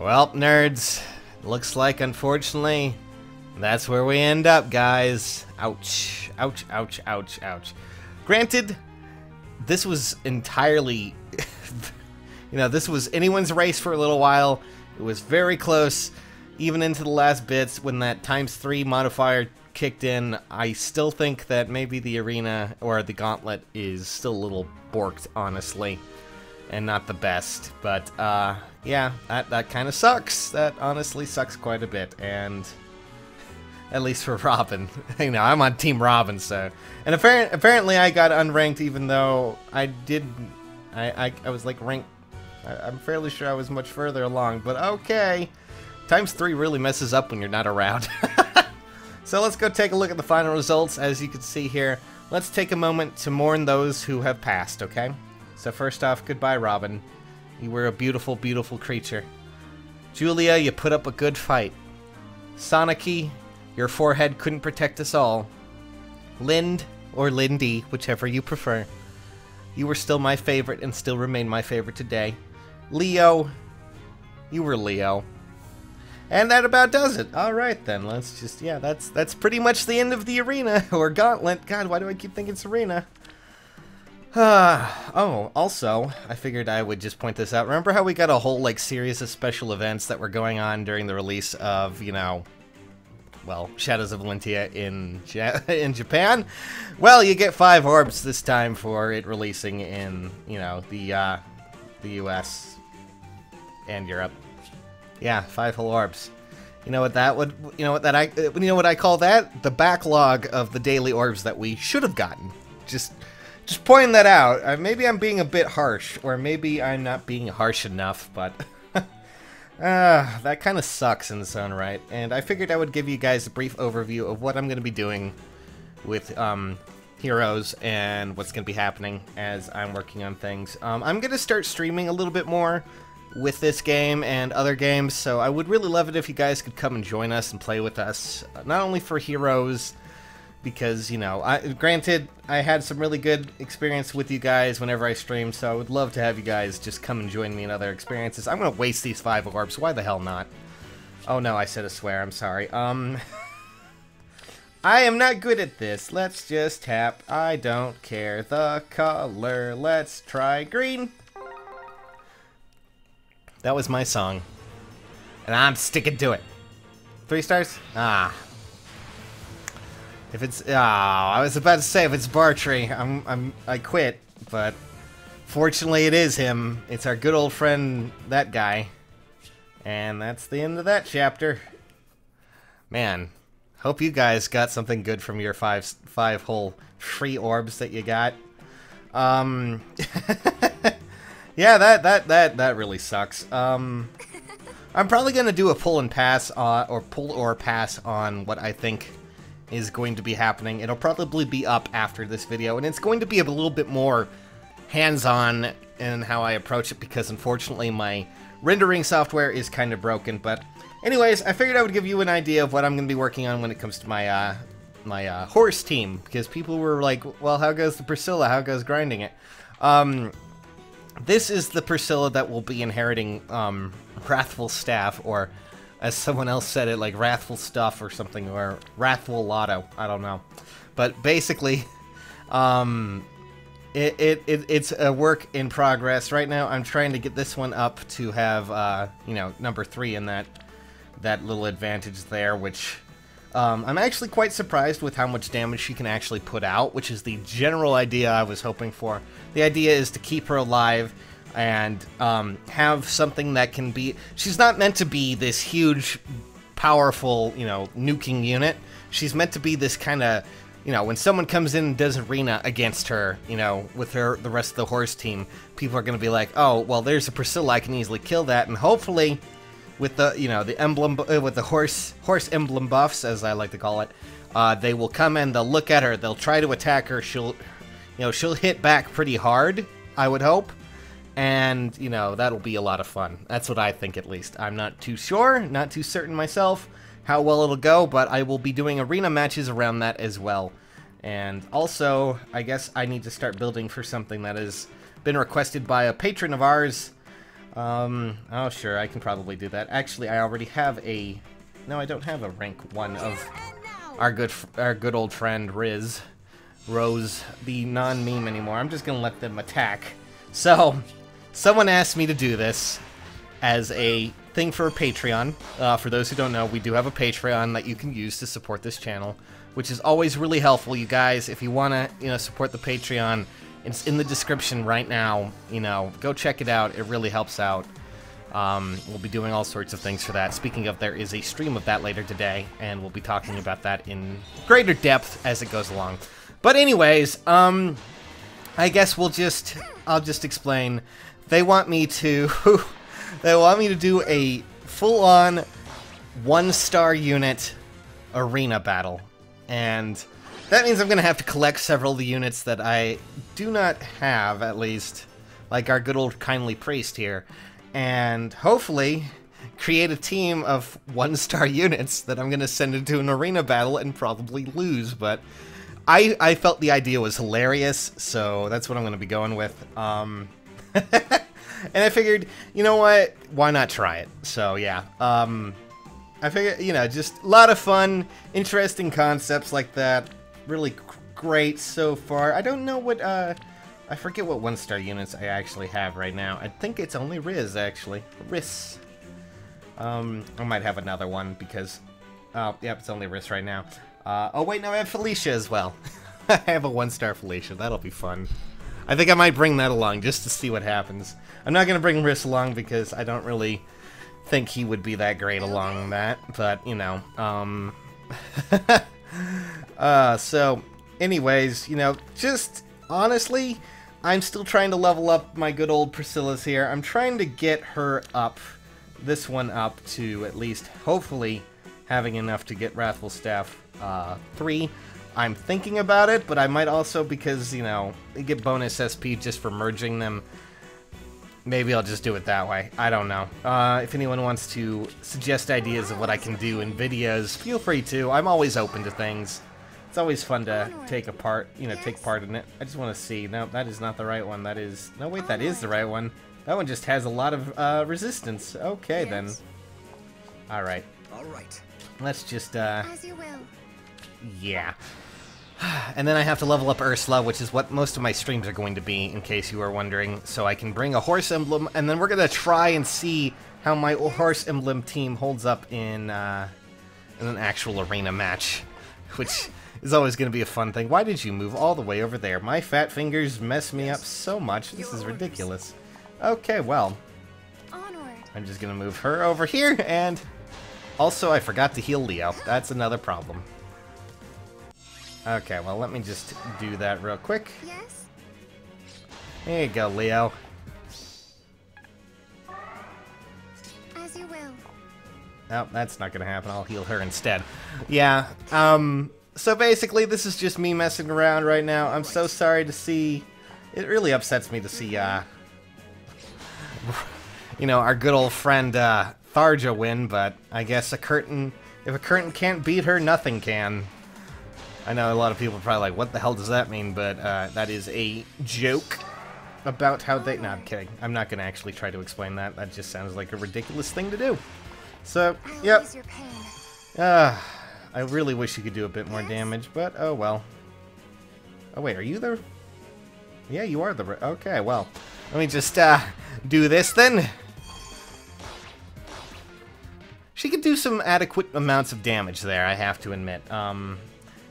Well, nerds, looks like unfortunately that's where we end up, guys. Ouch. Ouch, ouch, ouch, ouch. Granted, this was entirely. you know, this was anyone's race for a little while. It was very close, even into the last bits when that times three modifier kicked in. I still think that maybe the arena or the gauntlet is still a little borked, honestly, and not the best. But, uh, yeah, that, that kind of sucks. That honestly sucks quite a bit, and at least for Robin. you know, I'm on Team Robin, so. And apparently, apparently I got unranked even though I did, I, I, I was like ranked, I, am fairly sure I was much further along, but okay. Times 3 really messes up when you're not around. so let's go take a look at the final results. As you can see here, let's take a moment to mourn those who have passed, okay? So first off, goodbye, Robin. You were a beautiful, beautiful creature. Julia, you put up a good fight. Sanaki, your forehead couldn't protect us all. Lind, or Lindy, whichever you prefer. You were still my favorite and still remain my favorite today. Leo, you were Leo. And that about does it. All right then, let's just yeah, that's that's pretty much the end of the arena or gauntlet. God, why do I keep thinking it's arena? Oh, also, I figured I would just point this out. Remember how we got a whole like series of special events that were going on during the release of, you know, well, Shadows of Valentia in in Japan? Well, you get five orbs this time for it releasing in, you know, the uh, the U.S. and Europe. Yeah, five whole orbs. You know what that would? You know what that I? You know what I call that? The backlog of the daily orbs that we should have gotten. Just just pointing that out. Uh, maybe I'm being a bit harsh, or maybe I'm not being harsh enough, but... uh, that kind of sucks in its own right. And I figured I would give you guys a brief overview of what I'm going to be doing with um, Heroes and what's going to be happening as I'm working on things. Um, I'm going to start streaming a little bit more with this game and other games, so I would really love it if you guys could come and join us and play with us, not only for Heroes because you know, I granted I had some really good experience with you guys whenever I stream, so I would love to have you guys just come and join me in other experiences. I'm gonna waste these five orbs. Why the hell not? Oh no, I said a swear. I'm sorry. Um, I am not good at this. Let's just tap. I don't care the color. Let's try green. That was my song, and I'm sticking to it. Three stars? Ah, if it's, oh, I was about to say if it's Bartre, I'm, I'm, I quit, but fortunately it is him. It's our good old friend, that guy. And that's the end of that chapter. Man, hope you guys got something good from your five, five whole free orbs that you got. Um, yeah, that, that, that, that really sucks. Um, I'm probably gonna do a pull and pass, uh, or pull or pass on what I think is going to be happening. It'll probably be up after this video, and it's going to be a little bit more hands-on in how I approach it because unfortunately my rendering software is kind of broken. But anyways, I figured I would give you an idea of what I'm going to be working on when it comes to my uh, my uh, horse team because people were like, well, how goes the Priscilla? How goes grinding it? Um, this is the Priscilla that will be inheriting um, Wrathful Staff, or as someone else said it, like Wrathful Stuff or something, or Wrathful Lotto. I don't know. But basically, um, it, it, it, it's a work in progress. Right now, I'm trying to get this one up to have, uh, you know, number three in that, that little advantage there, which... Um, I'm actually quite surprised with how much damage she can actually put out, which is the general idea I was hoping for. The idea is to keep her alive and um, have something that can be. She's not meant to be this huge, powerful, you know, nuking unit. She's meant to be this kind of, you know, when someone comes in and does arena against her, you know, with her the rest of the horse team, people are going to be like, oh, well, there's a Priscilla, I can easily kill that, and hopefully, with the you know the emblem uh, with the horse horse emblem buffs, as I like to call it, uh, they will come and they'll look at her, they'll try to attack her. She'll, you know, she'll hit back pretty hard. I would hope and you know that'll be a lot of fun. That's what I think, at least. I'm not too sure, not too certain myself how well it'll go, but I will be doing arena matches around that as well. And also, I guess I need to start building for something that has been requested by a patron of ours. Um, oh sure, I can probably do that. Actually, I already have a... No, I don't have a rank 1 of our good our good old friend Wrys. Rose, the non-meme anymore. I'm just gonna let them attack. So, someone asked me to do this as a thing for Patreon. Uh, for those who don't know, we do have a Patreon that you can use to support this channel, which is always really helpful, you guys. If you want to, you know, support the Patreon, it's in the description right now. You know, go check it out. It really helps out. Um, we'll be doing all sorts of things for that. Speaking of, there is a stream of that later today, and we'll be talking about that in greater depth as it goes along. But anyways, um, I guess we'll just, I'll just explain. They want me to, they want me to do a full-on one-star unit arena battle. And that means I'm going to have to collect several of the units that I do not have, at least, like our good old kindly priest here and hopefully create a team of one-star units that I'm going to send into an arena battle and probably lose, but I, I felt the idea was hilarious, so that's what I'm going to be going with. Um, and I figured, you know what, why not try it? So yeah, um, I figured, you know, just a lot of fun, interesting concepts like that. Really great so far. I don't know what, uh, I forget what one-star units I actually have right now. I think it's only Wrys, actually. Wrys. Um, I might have another one because... Oh, yep, it's only Wrys right now. Uh, oh, wait, no, I have Felicia as well. I have a one-star Felicia. That'll be fun. I think I might bring that along just to see what happens. I'm not going to bring Wrys along because I don't really think he would be that great along that. But, you know, um... uh, so, anyways, you know, just honestly I'm still trying to level up my good old Priscilla's here. I'm trying to get her up, this one up to at least, hopefully, having enough to get Wrathful Staff uh, 3. I'm thinking about it, but I might also, because, you know, they get bonus SP just for merging them. Maybe I'll just do it that way. I don't know. Uh, if anyone wants to suggest ideas of what I can do in videos, feel free to. I'm always open to things. It's always fun to take a part, you know, take part in it. I just want to see. No, that is not the right one. That is... No, wait, that is the right one. That one just has a lot of uh, resistance. Okay, then. Alright. Alright. Let's just, uh... As you will. Yeah. And then I have to level up Ursula, which is what most of my streams are going to be, in case you are wondering. So I can bring a horse emblem, and then we're going to try and see how my horse emblem team holds up in, uh, in an actual arena match. Which is always going to be a fun thing. Why did you move all the way over there? My fat fingers mess me up so much. This is ridiculous. Okay, well. I'm just going to move her over here, and... Also, I forgot to heal Leo. That's another problem. Okay, well, let me just do that real quick. Yes? There you go, Leo. As you will. Oh, that's not gonna happen. I'll heal her instead. Yeah, um, so basically, this is just me messing around right now. I'm so sorry to see... It really upsets me to see, uh... You know, our good old friend, uh, Tharja win, but I guess a curtain... If a curtain can't beat her, nothing can. I know a lot of people are probably like, what the hell does that mean? But, uh, that is a joke about how they... No, I'm kidding. I'm not going to actually try to explain that. That just sounds like a ridiculous thing to do. So, yep. Uh, I really wish you could do a bit more damage, but oh well. Oh wait, are you the... Yeah, you are the... Okay, well. Let me just uh, do this then. She could do some adequate amounts of damage there, I have to admit. Um,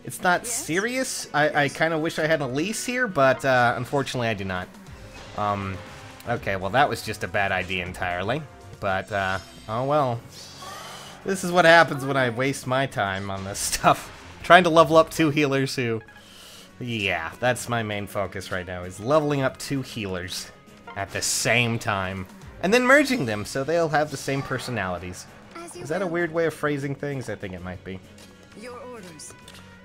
it's not yes? serious. I, I kind of wish I had Elise here, but uh, unfortunately I do not. Um, okay, well that was just a bad idea entirely. But, uh, oh well. This is what happens when I waste my time on this stuff. Trying to level up two healers who... Yeah, that's my main focus right now, is leveling up two healers at the same time. And then merging them so they'll have the same personalities. Is that a weird way of phrasing things? I think it might be. Your orders.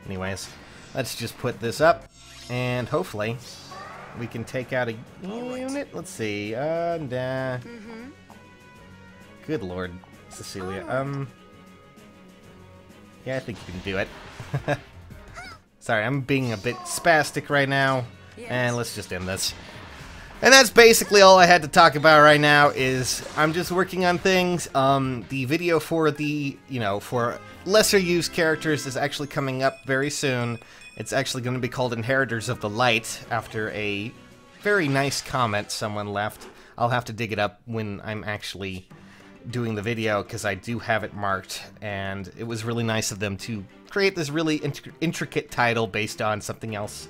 Anyways, let's just put this up, and hopefully we can take out a unit. Let's see. Uh, nah. Mm -hmm. Good lord. Cecilia. Um. Yeah, I think you can do it. Sorry, I'm being a bit spastic right now. And let's just end this. And that's basically all I had to talk about right now is I'm just working on things. Um, the video for the, you know, for lesser used characters is actually coming up very soon. It's actually going to be called Inheritors of the Light after a very nice comment someone left. I'll have to dig it up when I'm actually doing the video because I do have it marked and it was really nice of them to create this really int intricate title based on something else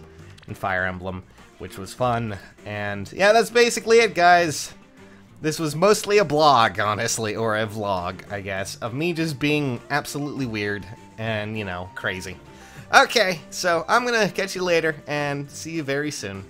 Fire Emblem which was fun. And yeah, that's basically it, guys. This was mostly a blog, honestly, or a vlog, I guess, of me just being absolutely weird and, you know, crazy. Okay, so I'm gonna catch you later and see you very soon.